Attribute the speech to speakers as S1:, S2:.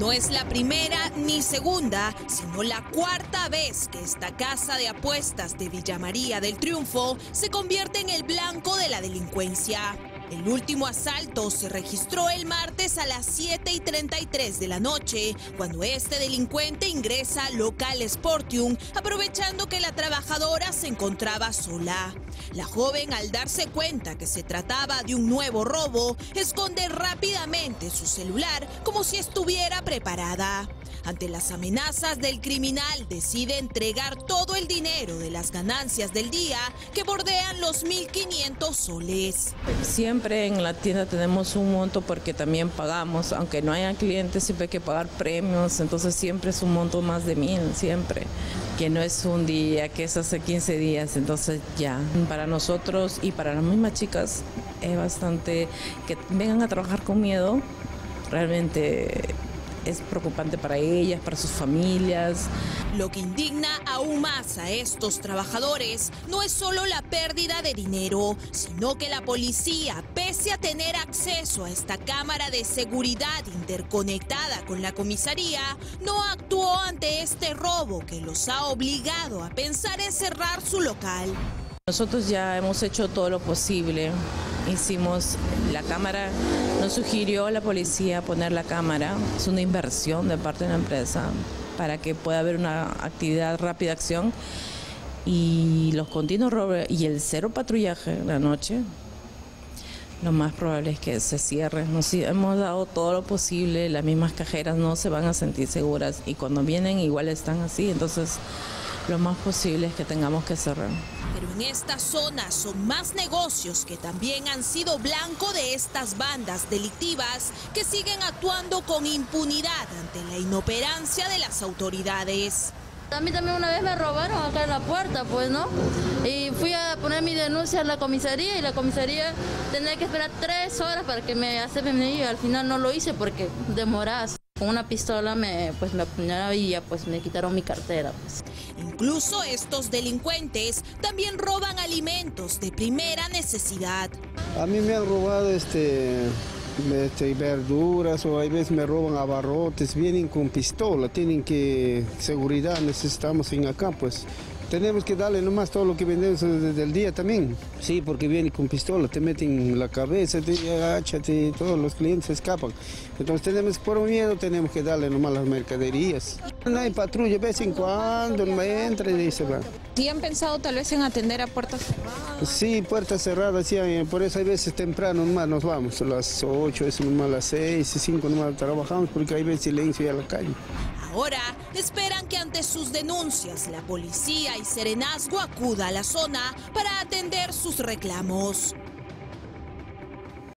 S1: No es la primera ni segunda, sino la cuarta vez que esta casa de apuestas de Villa María del Triunfo se convierte en el blanco de la delincuencia. El último asalto se registró el martes a las 7 y 33 de la noche, cuando este delincuente ingresa al local Sportium, aprovechando que la trabajadora se encontraba sola. La joven, al darse cuenta que se trataba de un nuevo robo, esconde rápidamente su celular como si estuviera preparada. Ante las amenazas del criminal, decide entregar todo el dinero de las ganancias del día que bordean los 1.500 soles.
S2: Siempre en la tienda tenemos un monto porque también pagamos, aunque no haya clientes, siempre hay que pagar premios, entonces siempre es un monto más de mil, siempre. Que no es un día, que es hace 15 días, entonces ya. Para nosotros y para las mismas chicas es bastante que vengan a trabajar con miedo, realmente es preocupante para ellas, para sus familias.
S1: Lo que indigna aún más a estos trabajadores no es solo la pérdida de dinero, sino que la policía, pese a tener acceso a esta cámara de seguridad interconectada con la comisaría, no actuó ante este robo que los ha obligado a pensar en cerrar su local.
S2: Nosotros ya hemos hecho todo lo posible. Hicimos la cámara, nos sugirió la policía poner la cámara. Es una inversión de parte de la empresa para que pueda haber una actividad rápida acción. Y los continuos robos y el cero patrullaje en la noche, lo más probable es que se cierre. Nos hemos dado todo lo posible, las mismas cajeras no se van a sentir seguras y cuando vienen igual están así. Entonces, lo más posible es que tengamos que cerrar.
S1: Pero en esta zona son más negocios que también han sido blanco de estas bandas delictivas que siguen actuando con impunidad ante la inoperancia de las autoridades.
S3: A mí también una vez me robaron acá en la puerta, pues, ¿no? Y fui a poner mi denuncia en la comisaría y la comisaría tenía que esperar tres horas para que me acepten y al final no lo hice porque demoras. Con una pistola me, pues, me apuñalaron y ya pues me quitaron mi cartera. Pues.
S1: Incluso estos delincuentes también roban alimentos de primera necesidad.
S4: A mí me han robado este, este, verduras o a veces me roban abarrotes, vienen con pistola, tienen que, seguridad necesitamos en acá pues. Tenemos que darle nomás todo lo que vendemos desde el día también. Sí, porque viene con pistola, te meten en la cabeza, te agáchate, todos los clientes escapan. Entonces tenemos, por miedo, tenemos que darle nomás las mercaderías. No hay patrulla, de vez en cuando, entra y se va.
S1: ¿Sí han pensado tal vez en atender a puertas cerradas?
S4: Sí, puertas cerradas, sí, por eso hay veces temprano nomás nos vamos, a las 8, es nomás a las 6, 5 nomás trabajamos porque hay veces silencio y a la calle.
S1: Ahora esperan que ante sus denuncias la policía y Serenazgo acuda a la zona para atender sus reclamos.